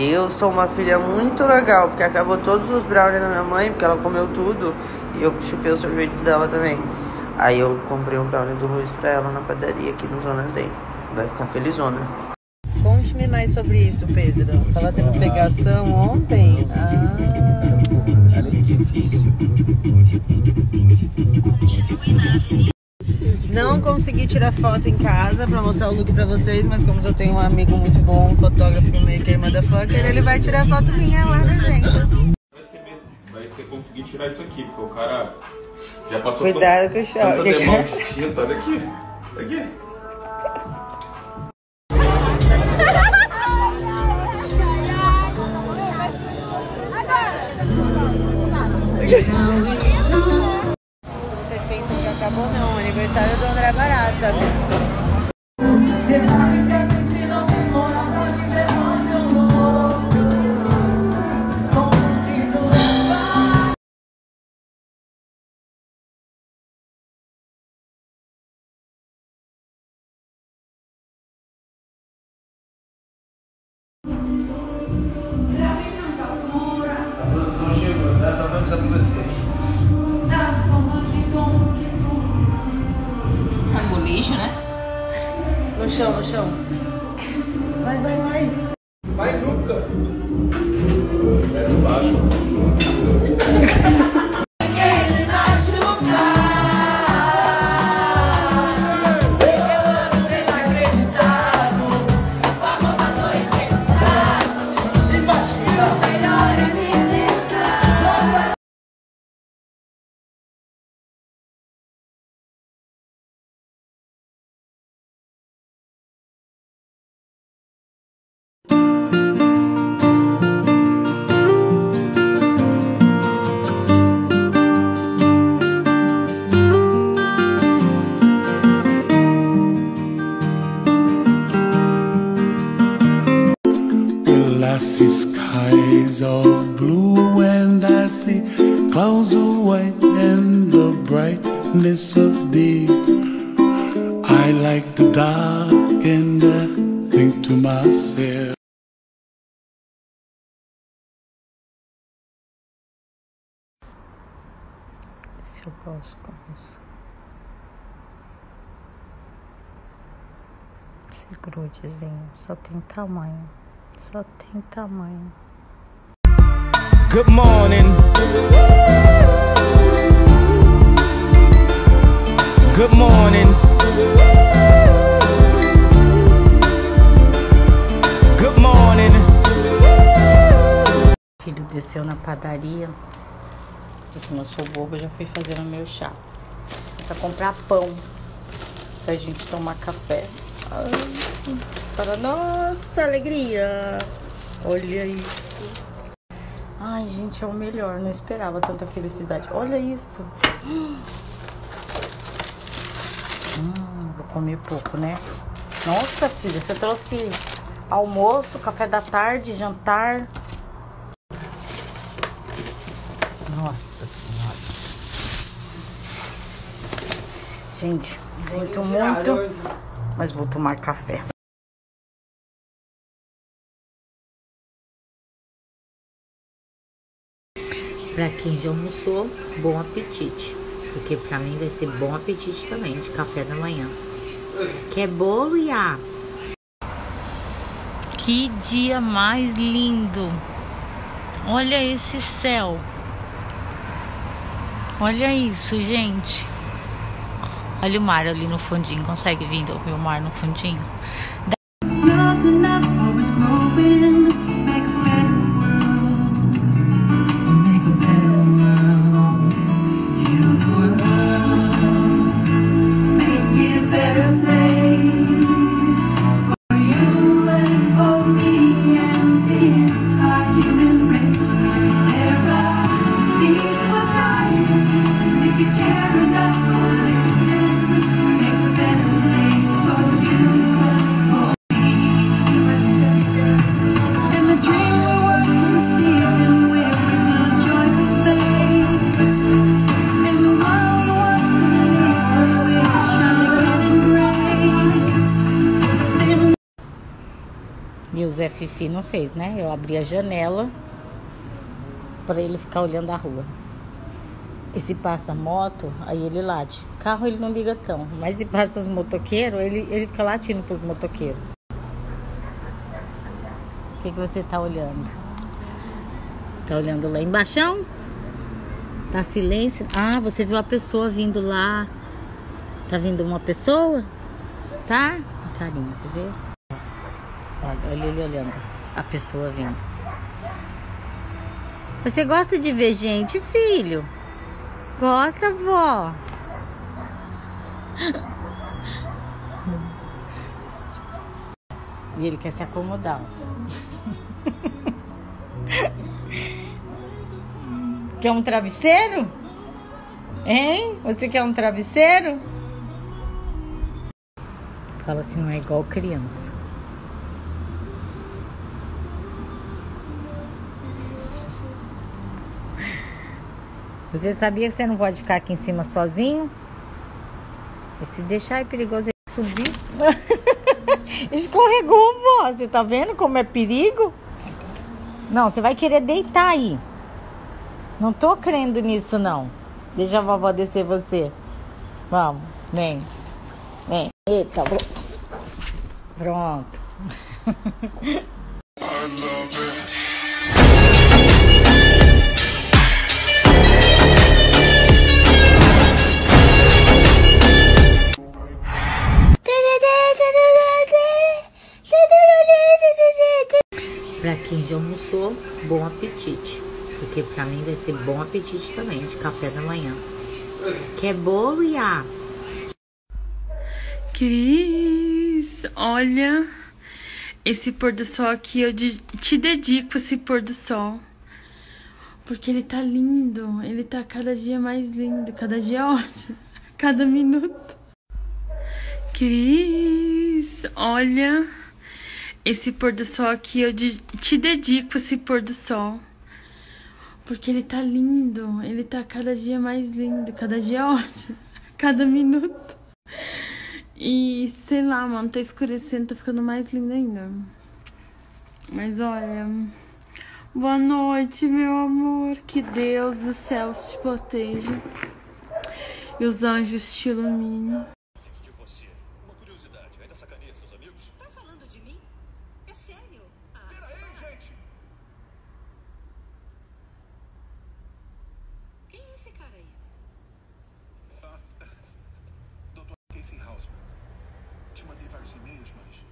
Eu sou uma filha muito legal, porque acabou todos os brownies da minha mãe, porque ela comeu tudo. E eu chupei os sorvetes dela também. Aí eu comprei um brownie do Luiz pra ela na padaria aqui no Zona Zen. Vai ficar felizona. Conte-me mais sobre isso, Pedro. Tava tendo pegação ontem. Ah. Ela é difícil. Não consegui tirar foto em casa pra mostrar o look pra vocês, mas como eu tenho um amigo muito bom, um fotógrafo maker motherfucker, ele vai tirar foto minha lá no evento. Vai ser, mesmo- vai ser conseguir tirar isso aqui, porque o cara já passou Cuidado com o tanta choque. demão de tinta. Olha aqui. Olha aqui. Você não, aniversário do André Barata. No chão, no chão. Vai, vai, vai. Vai nunca. Pé embaixo. Com isso. Esse grudezinho só tem tamanho. Só tem tamanho. Good morning. Good morning. Good morning. Filho desceu na padaria. E como eu sou boba, já fui fazendo meu chá. Pra comprar pão. Pra gente tomar café. Ai, para nossa alegria. Olha isso. Ai, gente, é o melhor. Não esperava tanta felicidade. Olha isso. Hum, vou comer pouco, né? Nossa, filha, você trouxe almoço, café da tarde, jantar. Nossa senhora. Gente, sinto muito, mas vou tomar café. Pra quem já almoçou, bom apetite. Porque pra mim vai ser bom apetite também, de café da manhã. Quer bolo, Iá? Que dia mais lindo! Olha esse céu! Olha isso, gente! Olha o mar ali no fundinho, consegue vir ouvir o mar no fundinho? Zé Fifi não fez, né? Eu abri a janela para ele ficar olhando a rua. E se passa moto, aí ele late. Carro ele não liga tão, mas se passa os motoqueiros, ele, ele fica latindo pros motoqueiros. O que, que você tá olhando? Tá olhando lá embaixo? Tá silêncio? Ah, você viu a pessoa vindo lá. Tá vindo uma pessoa? Tá? Carinho, quer ver? Olha, olha ele olhando. A pessoa vindo. Você gosta de ver gente, filho? Gosta, vó? E ele quer se acomodar. Quer um travesseiro? Hein? Você quer um travesseiro? Fala assim, não é igual criança. Você sabia que você não pode ficar aqui em cima sozinho? E se deixar é perigoso ele subir. Escorregou, vó. Você tá vendo como é perigo? Não, você vai querer deitar aí. Não tô crendo nisso, não. Deixa a vovó descer você. Vamos, vem. Vem. Eita, pronto. bom apetite. Porque pra mim vai ser bom apetite também, de café da manhã. Quer bolo, Iá? Cris, olha esse pôr do sol aqui. Eu te dedico esse pôr do sol. Porque ele tá lindo. Ele tá cada dia mais lindo. Cada dia ótimo. Cada minuto. Cris, olha esse pôr do sol aqui. Eu te dedico esse pôr do sol. Porque ele tá lindo. Ele tá cada dia mais lindo. Cada dia ótimo. Cada minuto. E sei lá, mano, tá escurecendo, tá ficando mais lindo ainda. Mas olha. Boa noite, meu amor. Que Deus do céu te proteja. E os anjos te iluminem. de você. Uma curiosidade, ainda sacaneia seus amigos? Tá falando de mim? É sério? Ah, Pera aí, gente! quem é esse cara aí? Doutor Casey Hausman. Te mandei vários e-mails, mas...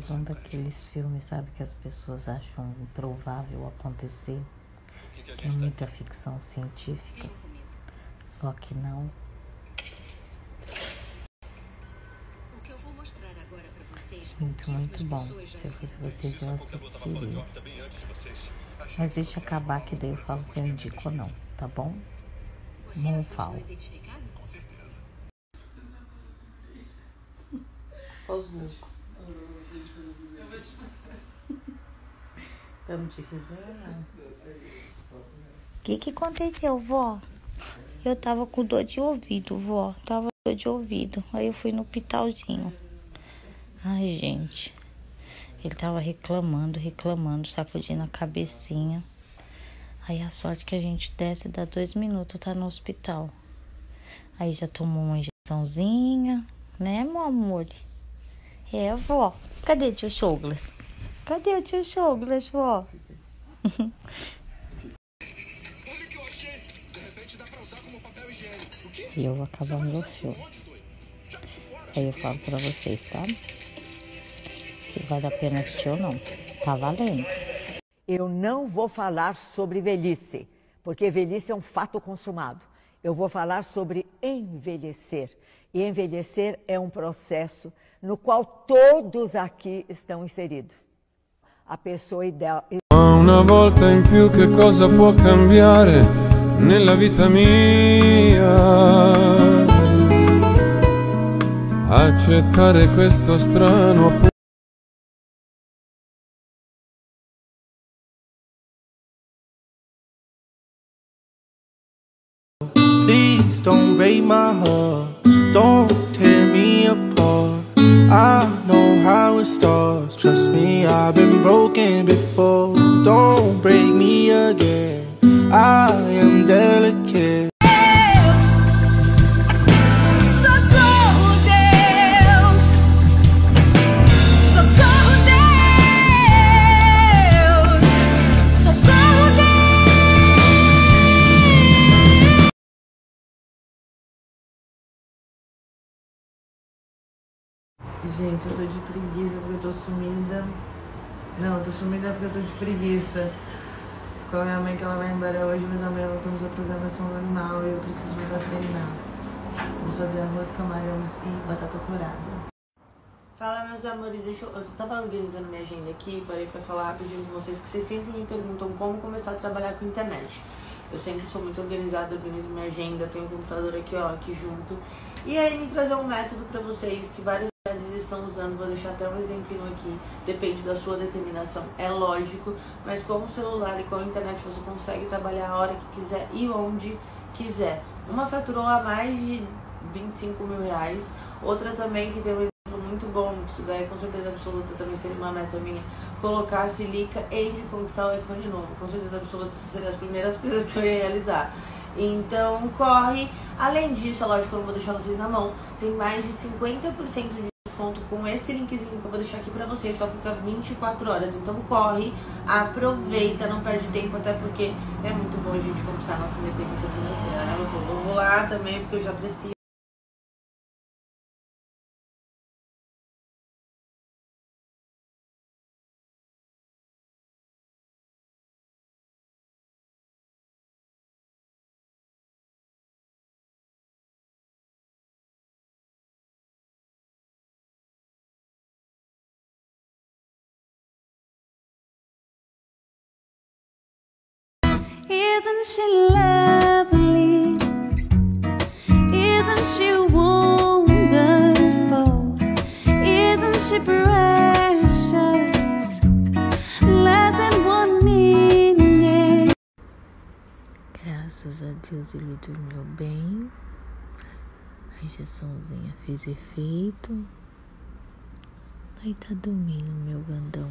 Mais um daqueles filmes, sabe, que as pessoas acham improvável acontecer. O que, É tá... muita ficção científica. Só que não. Muito, muito bom. Se eu fosse vocês, eu assistiria. Mas deixa acabar que daí eu falo se eu indico ou não, tá bom? Não mostrou falo. identificado? Com certeza. Os loucos. Estamos te fazendo? O que que aconteceu, vó? Eu tava com dor de ouvido, vó. Tava com dor de ouvido. Aí eu fui no hospitalzinho. Ai, gente. Ele tava reclamando, reclamando, sacudindo a cabecinha. Aí a sorte que a gente desce, dá dois minutos, tá no hospital. Aí já tomou uma injeçãozinha, né, meu amor? É, vó. Cadê o tio Douglas? Cadê o tio Douglas, vó? E eu vou acabar meu? Joga isso fora. Aí eu falo pra vocês, tá? Se vale a pena assistir ou não. Tá valendo. Eu não vou falar sobre velhice, porque velhice é um fato consumado. Eu vou falar sobre envelhecer. E envelhecer é um processo no qual todos aqui estão inseridos. A pessoa ideal. Una volta in più che cosa può cambiare nella vita mia? Accettare questo strano appunto. Please don't break my heart. Don't tear it starts. Trust me, I've been broken before. Don't break me again. I am delicate. Sumida porque eu tô de preguiça. Com a minha mãe que ela vai embora hoje, mas amanhã voltamos à programação normal e eu preciso voltar a treinar. Vou fazer arroz, camarões e batata curada. Fala, meus amores, deixa eu. Eu tava organizando minha agenda aqui, parei pra falar rapidinho com vocês, porque vocês sempre me perguntam como começar a trabalhar com internet. Eu sempre sou muito organizada, organizo minha agenda, tenho um computador aqui, ó, aqui junto. E aí me trazer um método pra vocês que vários lugares estão usando, vou deixar até um exemplinho aqui, depende da sua determinação, é lógico, mas com o celular e com a internet você consegue trabalhar a hora que quiser e onde quiser. Uma faturou a mais de 25 mil reais, outra também que tem um exemplo muito bom, isso daí com certeza absoluta também seria uma meta minha, colocar a silica e de conquistar o iPhone novo, com certeza absoluta isso seria as primeiras coisas que eu ia realizar. Então corre, além disso, é lógico que eu não vou deixar vocês na mão, tem mais de 50% de desconto com esse linkzinho que eu vou deixar aqui pra vocês, só fica 24 horas. Então corre, aproveita, não perde tempo, até porque é muito bom a gente conquistar a nossa independência financeira, né? Eu vou lá também, porque eu já preciso. Isn't she lovely? Isn't she wonderful? Isn't she precious? Less than one minute. Graças a Deus ele dormiu bem. A injeçãozinha fez efeito. Aí tá dormindo, meu gandão.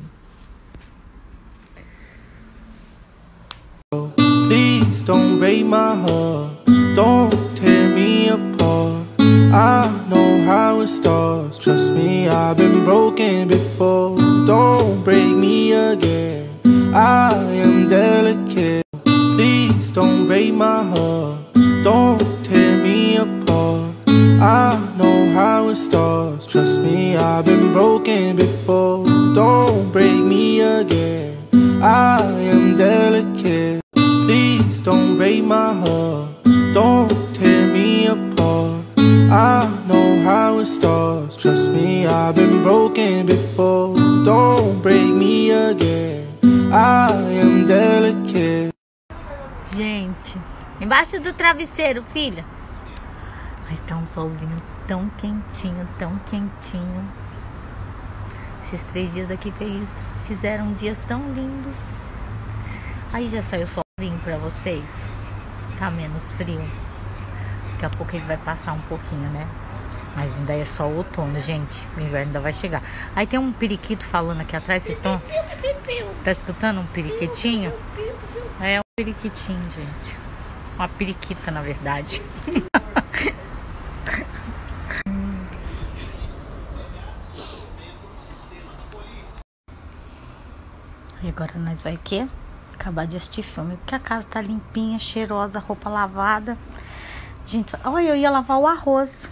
Please don't break my heart. Don't tear me apart. I know how it starts. Trust me, I've been broken before. Don't break me again. I am delicate. Please don't break my heart. Don't tear me apart. I know how it starts. Trust me, I've been broken before. Don't break me again. I am delicate. Break my heart. Don't tear me apart. I know how it starts. Trust me, I've been broken before. Don't break me again. I am delicate. Gente, embaixo do travesseiro, filha. Mas tá um solzinho tão quentinho, tão quentinho. Esses três dias aqui fez, fizeram dias tão lindos. Aí já saiu solzinho pra vocês. Tá menos frio. Daqui a pouco ele vai passar um pouquinho, né? Mas ainda é só outono, gente. O inverno ainda vai chegar. Aí tem um periquito falando aqui atrás. Vocês estão. Tá escutando um periquitinho? É um periquitinho, gente. Uma periquita, na verdade. E agora nós vai o quê? Acabar de assistir filme. Porque a casa tá limpinha, cheirosa, roupa lavada. Gente, olha, eu ia lavar o arroz.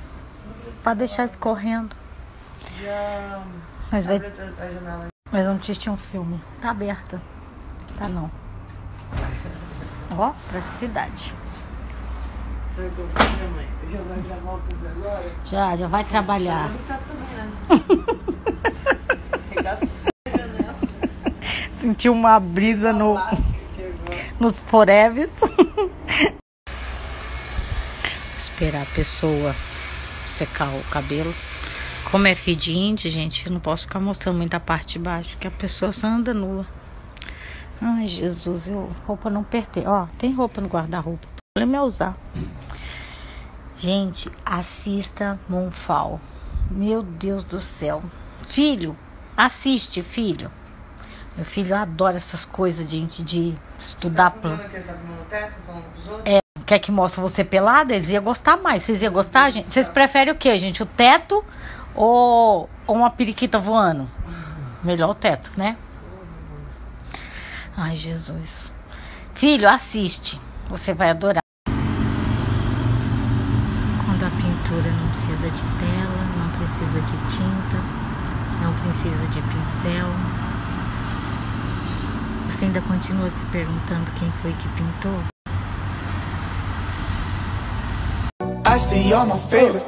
Pra deixar escorrendo. Já. Mas vai. Nós vamos assistir um filme. Tá aberta. Tá não. Ó, praticidade. Já? Já, já vai trabalhar. Tá também, né? Regaçou a janela. Sentiu uma brisa no, nos foreves. Esperar a pessoa secar o cabelo. Como é feed gente, eu não posso ficar mostrando muita parte de baixo, que a pessoa só anda nua. Ai, Jesus, eu, roupa não pertence. Ó, tem roupa no guarda-roupa. O problema é usar. Gente, assista Monfal. Meu Deus do céu. Filho, assiste, filho. Meu filho adora essas coisas, gente, de estudar plano. Filmando que eles tá teto? É, quer que mostre você pelada? Eles iam gostar mais. Vocês iam gostar, gente? Vocês preferem o quê, gente? O teto ou, ou uma periquita voando? Melhor o teto, né? Ai, Jesus. Filho, assiste. Você vai adorar. Quando a pintura não precisa de tela, não precisa de tinta, não precisa de pincel. Você ainda continua se perguntando quem foi que pintou? I see all my favorite